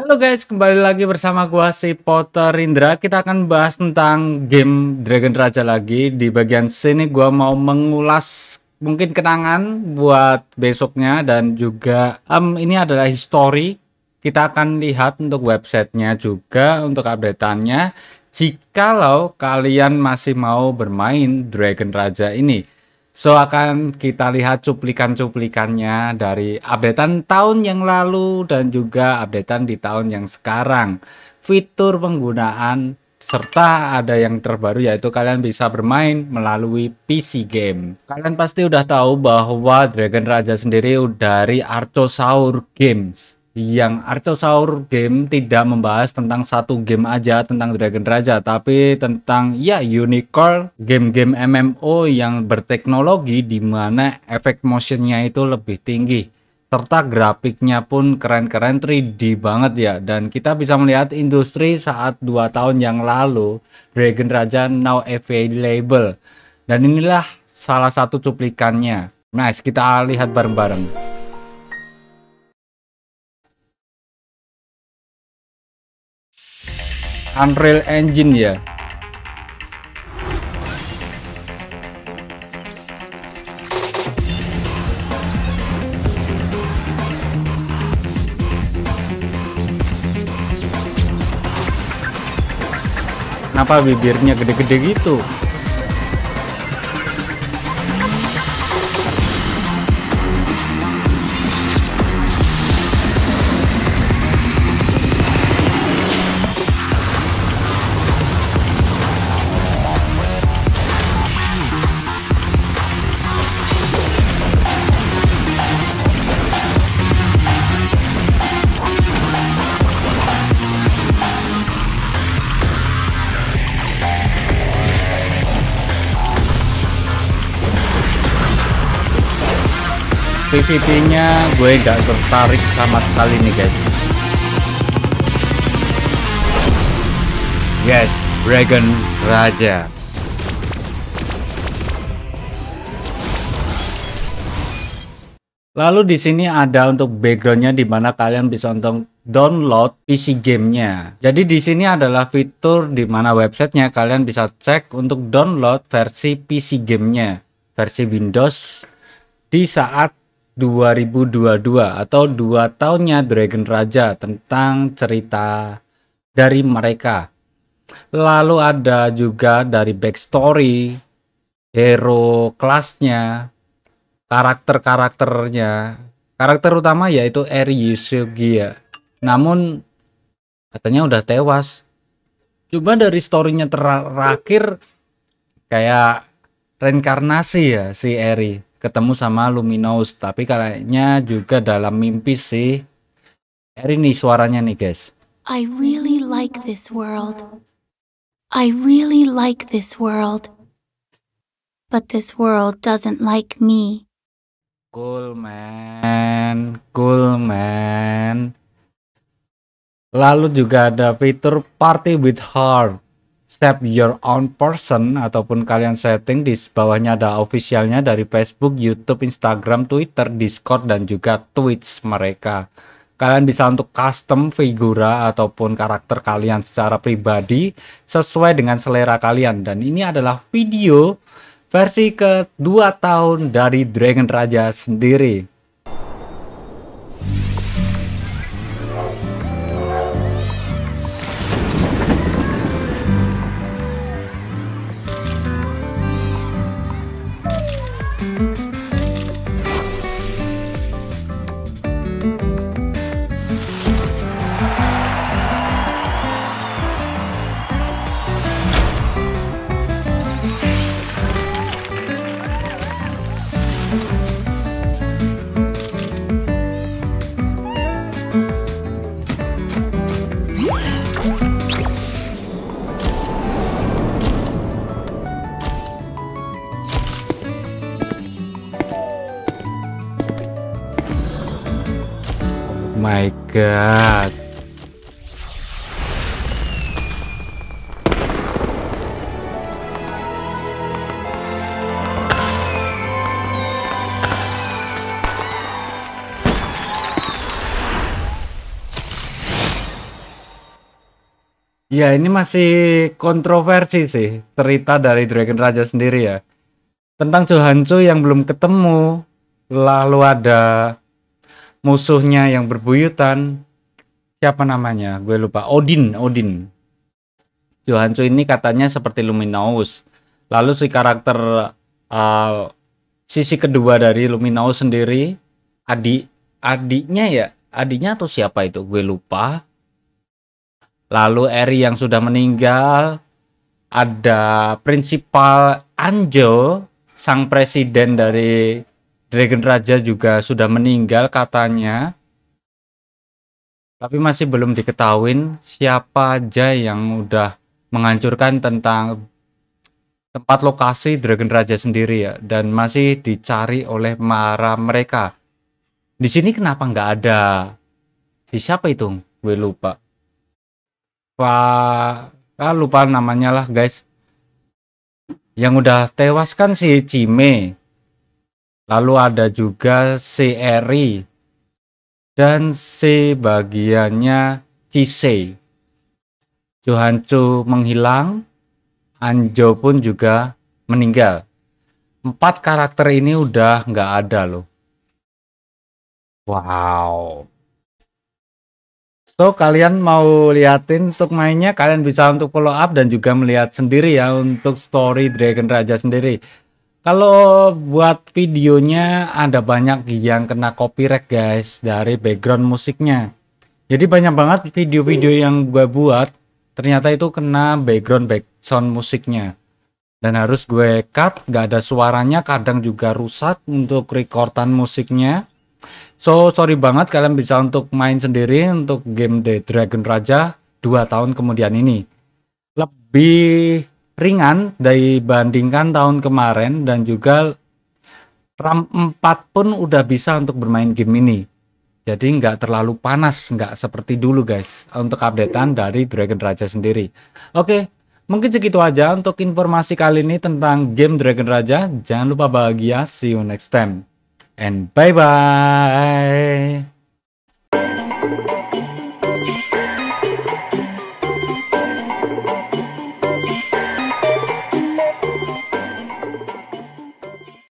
Halo guys, kembali lagi bersama gua si Potter Indra. Kita akan bahas tentang game Dragon Raja lagi. Di bagian sini gua mau mengulas mungkin kenangan buat besoknya dan juga um, ini adalah history. Kita akan lihat untuk websitenya juga untuk updateannya. Jikalau kalian masih mau bermain Dragon Raja ini. So akan kita lihat cuplikan-cuplikannya dari updatean tahun yang lalu dan juga updatean di tahun yang sekarang. Fitur penggunaan serta ada yang terbaru yaitu kalian bisa bermain melalui PC game. Kalian pasti udah tahu bahwa Dragon Raja sendiri dari Archosaur Games yang Archosaur game tidak membahas tentang satu game aja tentang Dragon Raja tapi tentang ya unicorn game-game MMO yang berteknologi di mana efek motionnya itu lebih tinggi. Serta grafiknya pun keren-keren 3D banget ya. Dan kita bisa melihat industri saat dua tahun yang lalu Dragon Raja now available. Dan inilah salah satu cuplikannya. Nice kita lihat bareng-bareng Unreal Engine ya Kenapa bibirnya gede-gede gitu? PvP-nya gue nggak tertarik sama sekali nih guys. Yes, Dragon Raja. Lalu di sini ada untuk backgroundnya di mana kalian bisa untuk download PC gamenya. Jadi di sini adalah fitur di mana websitenya kalian bisa cek untuk download versi PC gamenya, versi Windows di saat 2022 atau dua tahunnya Dragon Raja tentang cerita dari mereka. Lalu ada juga dari backstory, hero kelasnya, karakter-karakternya. Karakter utama yaitu Eri Yusugi ya. Namun katanya udah tewas. Coba dari storynya terakhir kayak reinkarnasi ya si Eri ketemu sama Luminous tapi kayaknya juga dalam mimpi sih. Ini suaranya nih guys. I really like this world. I really like this world. But this world doesn't like me. Cool man. Cool man. Lalu juga ada fitur party with heart step your own person ataupun kalian setting di bawahnya ada officialnya dari Facebook, YouTube, Instagram, Twitter, Discord dan juga Twitch mereka. Kalian bisa untuk custom figura ataupun karakter kalian secara pribadi sesuai dengan selera kalian dan ini adalah video versi kedua tahun dari Dragon Raja sendiri. God Ya ini masih kontroversi sih cerita dari Dragon Raja sendiri ya. Tentang Johancho yang belum ketemu. Lalu ada musuhnya yang berbuyutan. Siapa namanya? Gue lupa. Odin, Odin. Johancho ini katanya seperti Luminaus. Lalu si karakter uh, sisi kedua dari Luminaus sendiri adik adiknya ya adiknya atau siapa itu gue lupa lalu Eri yang sudah meninggal ada prinsipal Anjo sang presiden dari Dragon Raja juga sudah meninggal katanya tapi masih belum diketahui siapa aja yang udah menghancurkan tentang tempat lokasi Dragon Raja sendiri ya dan masih dicari oleh para mereka. Di sini kenapa nggak ada si siapa itu? Gue lupa. Pak, ah, lupa namanya lah guys. Yang udah tewas kan si Cime. Lalu ada juga Eri dan si bagiannya Cise. Johancu menghilang, Anjo pun juga meninggal. Empat karakter ini udah nggak ada loh. Wow. So kalian mau liatin untuk mainnya kalian bisa untuk follow up dan juga melihat sendiri ya untuk story Dragon Raja sendiri. Kalau buat videonya ada banyak yang kena copyright guys dari background musiknya. Jadi banyak banget video-video yang gue buat ternyata itu kena background back sound musiknya. Dan harus gue cut gak ada suaranya kadang juga rusak untuk rekordan musiknya. So sorry banget kalian bisa untuk main sendiri untuk game The Dragon Raja 2 tahun kemudian ini. Lebih ringan dibandingkan tahun kemarin dan juga RAM 4 pun udah bisa untuk bermain game ini jadi nggak terlalu panas, nggak seperti dulu guys untuk updatean dari Dragon Raja sendiri. Oke, mungkin segitu aja untuk informasi kali ini tentang game Dragon Raja. Jangan lupa bahagia, see you next time. And bye-bye.